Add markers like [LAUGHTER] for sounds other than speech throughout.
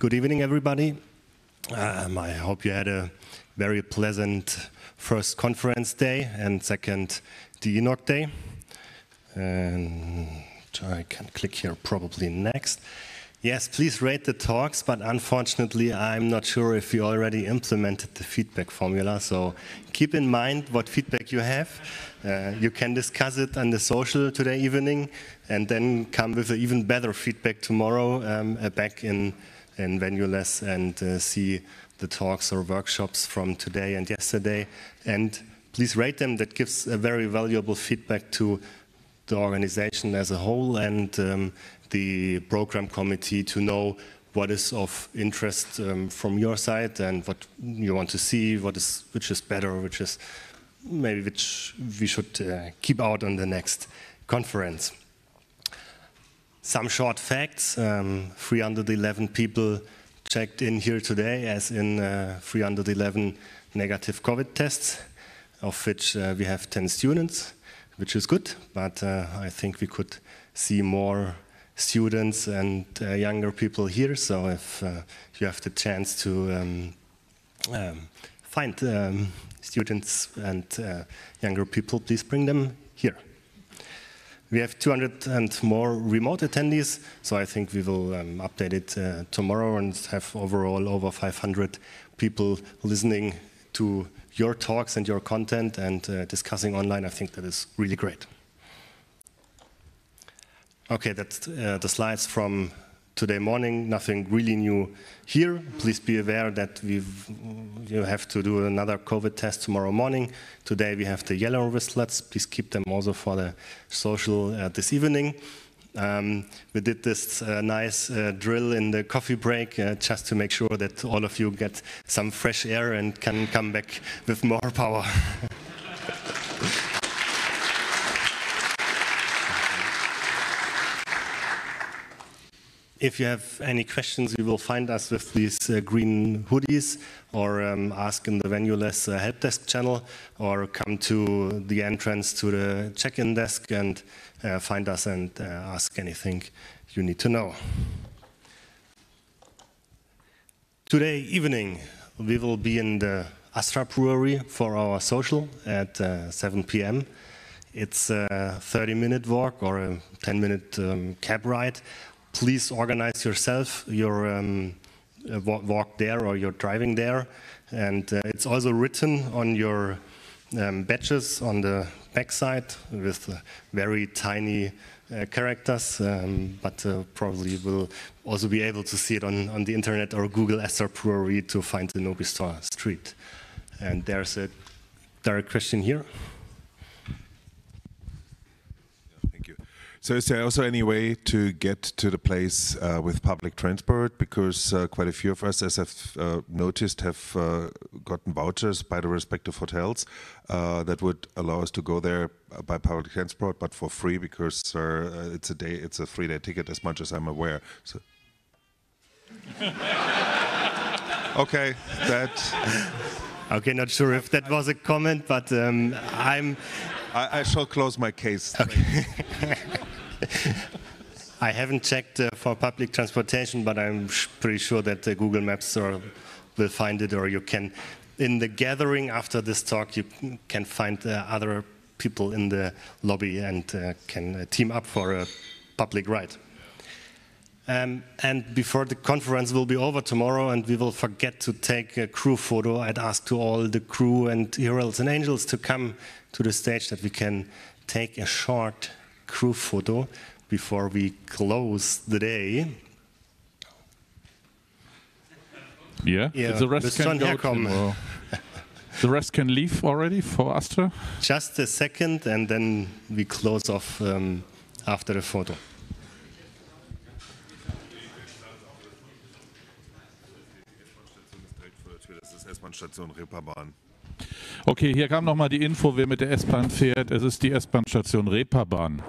Good evening, everybody. Um, I hope you had a very pleasant first conference day and second DENOG day. And I can click here probably next. Yes, please rate the talks, but unfortunately, I'm not sure if you already implemented the feedback formula. So keep in mind what feedback you have. Uh, you can discuss it on the social today evening, and then come with even better feedback tomorrow um, uh, back in, in Venueless and uh, see the talks or workshops from today and yesterday. And please rate them. That gives a very valuable feedback to the organization as a whole and um, the program committee to know what is of interest um, from your side and what you want to see, what is which is better, which is maybe which we should uh, keep out on the next conference. Some short facts: um, 311 people checked in here today, as in uh, 311 negative COVID tests, of which uh, we have 10 students, which is good. But uh, I think we could see more students and uh, younger people here. So if uh, you have the chance to um, um, find um, students and uh, younger people, please bring them here. We have 200 and more remote attendees, so I think we will um, update it uh, tomorrow and have overall over 500 people listening to your talks and your content and uh, discussing online. I think that is really great. Okay, that's uh, the slides from today morning. Nothing really new here. Please be aware that we you have to do another COVID test tomorrow morning. Today we have the yellow wristlets. Please keep them also for the social uh, this evening. Um, we did this uh, nice uh, drill in the coffee break uh, just to make sure that all of you get some fresh air and can come back with more [LAUGHS] power. If you have any questions, you will find us with these uh, green hoodies or um, ask in the Venueless uh, help desk channel or come to the entrance to the check-in desk and uh, find us and uh, ask anything you need to know. Today evening, we will be in the Astra Brewery for our social at uh, 7 p.m. It's a 30-minute walk or a 10-minute um, cab ride please organize yourself your um, walk there or you're driving there. And uh, it's also written on your um, badges on the backside with uh, very tiny uh, characters, um, but uh, probably will also be able to see it on, on the internet or Google Astra Brewery to find the Nobistor Street. And there's a direct question here. So is there also any way to get to the place uh, with public transport? Because uh, quite a few of us, as I've uh, noticed, have uh, gotten vouchers by the respective hotels uh, that would allow us to go there by public transport, but for free because uh, it's a day, it's a three-day ticket, as much as I'm aware. So. [LAUGHS] okay, that. Okay, not sure if that was a comment, but um, I'm. I, I, shall close my case. Okay. [LAUGHS] I haven't checked uh, for public transportation, but I'm pretty sure that uh, Google Maps or, will find it, or you can, in the gathering after this talk, you can find uh, other people in the lobby and uh, can uh, team up for a public ride. Um, and before the conference will be over tomorrow and we will forget to take a crew photo, I'd ask to all the crew and heralds and angels to come to the stage that we can take a short crew photo before we close the day. Yeah, yeah the rest can go tomorrow. the rest can leave already for Astra? Just a second and then we close off um, after the photo. S-Bahn-Station Reeperbahn. Okay, hier kam nochmal die Info, wer mit der S-Bahn fährt. Es ist die S-Bahn-Station Reeperbahn.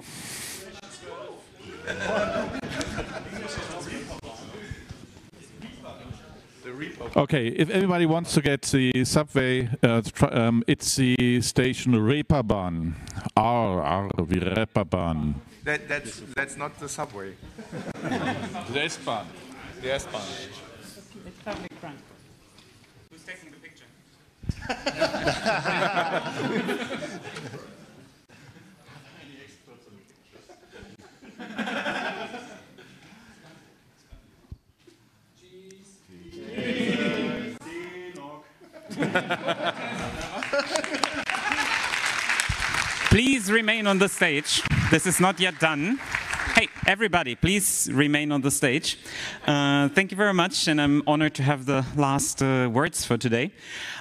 Okay, if anybody wants to get the subway, uh, um, it's the station Reeperbahn. R, R, wie Reeperbahn. That, that's, that's not the subway. [LAUGHS] the S-Bahn. The S-Bahn. It's public transport. Please remain on the stage. This is not yet done. Everybody, please remain on the stage. Uh, thank you very much, and I'm honored to have the last uh, words for today.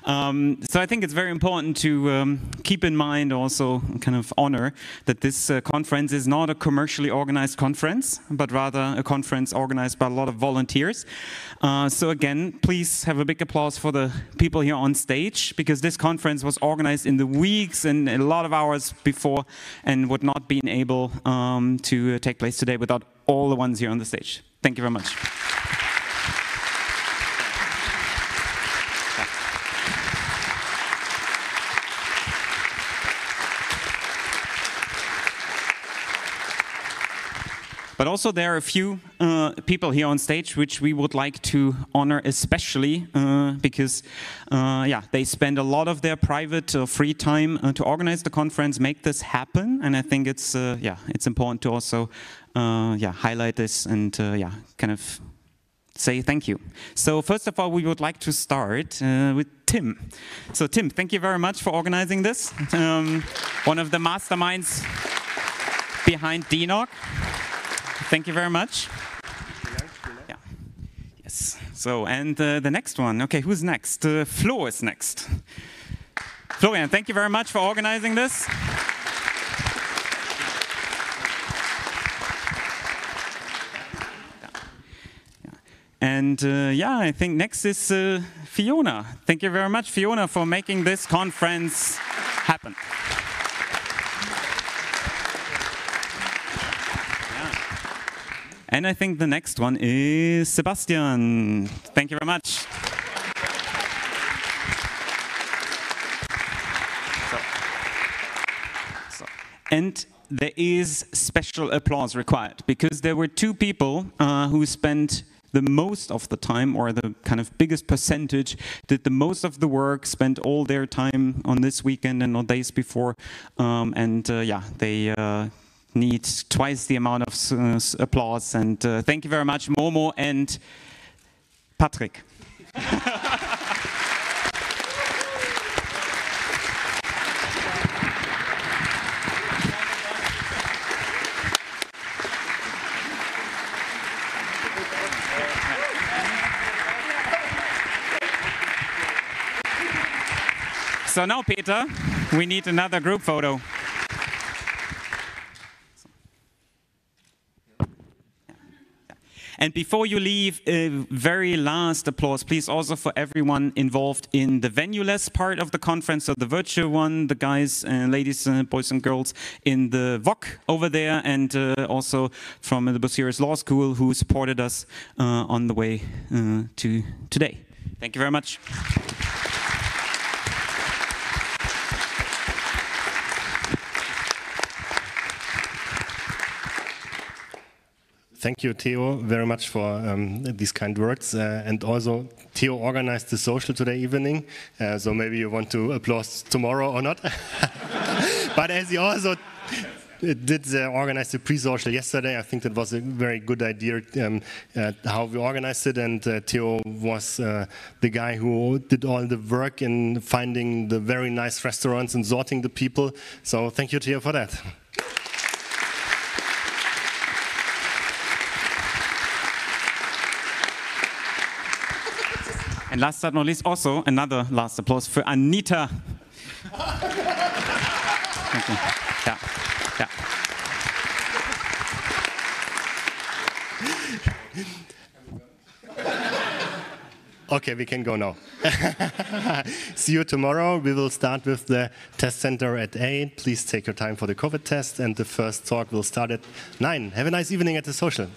Um, so I think it's very important to um, keep in mind also, kind of honor, that this uh, conference is not a commercially organized conference, but rather a conference organized by a lot of volunteers. Uh, so again, please have a big applause for the people here on stage, because this conference was organized in the weeks and a lot of hours before, and would not been able um, to uh, take place today without all the ones here on the stage. Thank you very much. But also there are a few uh, people here on stage which we would like to honor especially uh, because uh, yeah, they spend a lot of their private or free time uh, to organize the conference, make this happen. And I think it's, uh, yeah, it's important to also uh, yeah, highlight this and yeah, kind of say thank you. So first of all, we would like to start uh, with Tim. So Tim, thank you very much for organizing this. Um, one of the masterminds behind DENOG. Thank you very much. Yeah. Yes. So, and uh, the next one. Okay, who's next? Uh, Flo is next. Florian, thank you very much for organizing this. And uh, yeah, I think next is uh, Fiona. Thank you very much, Fiona, for making this conference happen. And I think the next one is Sebastian. Thank you very much. So, so, and there is special applause required because there were two people uh, who spent the most of the time or the kind of biggest percentage did the most of the work spent all their time on this weekend and on days before um, and uh, yeah they uh, need twice the amount of uh, applause. And uh, thank you very much, Momo and Patrick. So now, Peter, we need another group photo. And before you leave, a very last applause, please, also for everyone involved in the venue-less part of the conference, so the virtual one, the guys and ladies, uh, boys and girls in the VOC over there, and uh, also from the Bucerius Law School who supported us uh, on the way uh, to today. Thank you very much. Thank you, Theo, very much for um, these kind words. Uh, and also, Theo organized the social today evening, uh, so maybe you want to applause tomorrow or not. [LAUGHS] but as he also did uh, organize the pre-social yesterday. I think that was a very good idea um, uh, how we organized it. And uh, Theo was uh, the guy who did all the work in finding the very nice restaurants and sorting the people. So thank you, Theo, for that. And last but not least, also another last applause for Anita. Thank you. Yeah. Yeah. Okay, we can go now. [LAUGHS] See you tomorrow. We will start with the test center at 8. Please take your time for the COVID test, and the first talk will start at 9. Have a nice evening at the social.